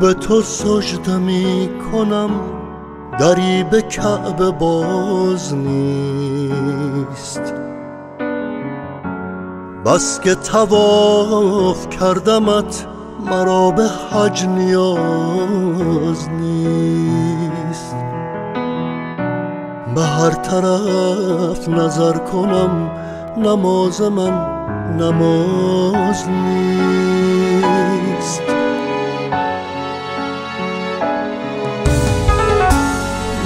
به تو سجده می کنم. دری به کعبه باز نیست. بس که تواف کردمت مرا به حج نیاز نیست. به هر طرف نظر کنم نماز من نماز نیست.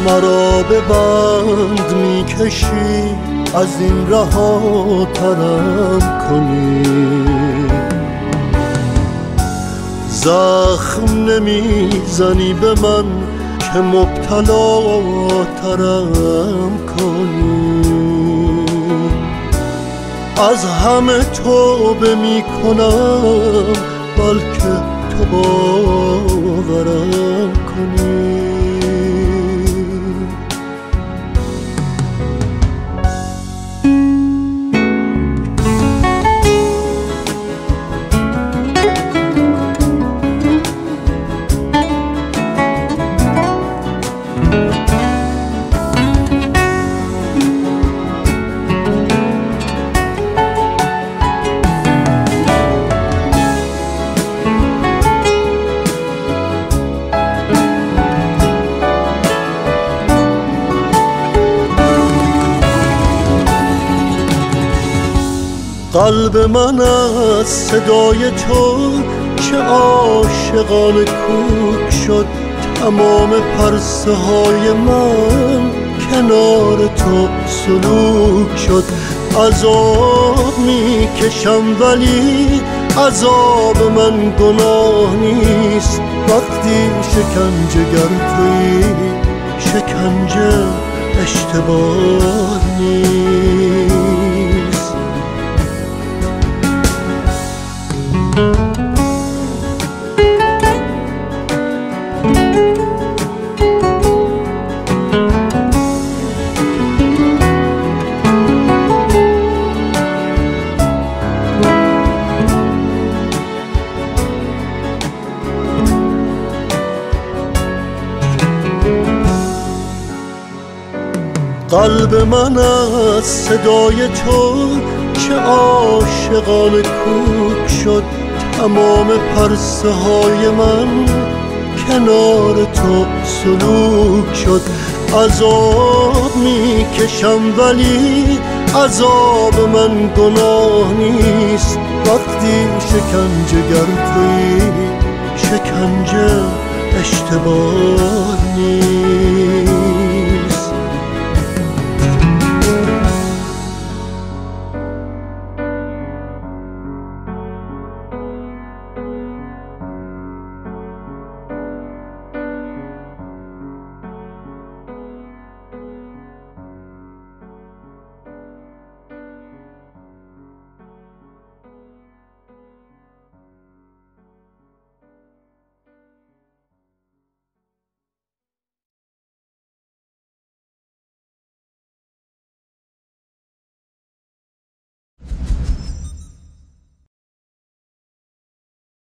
مرا به بند می‌کشی از این رها ترم کنی. زخم نمی‌زنی به من که مبتلا ترم کنی. از همه توبه می‌کنم بلکه تو باورم کنی. قلب من از صدای تو چه عاشقان کوک شد تمام پرسه های من کنار تو سلوک شد. عذاب می‌کشم ولی عذاب من گناه نیست. وقتی شکنجه گر شکنجه اشتباه قلب من از صدای تو چه عاشقان کوک شد تمام پرسه های من کنار تو سلوک شد. عذاب می‌کشم ولی عذاب من گناه نیست. وقتی شکنجه گر توی شکنجه اشتباه نیست.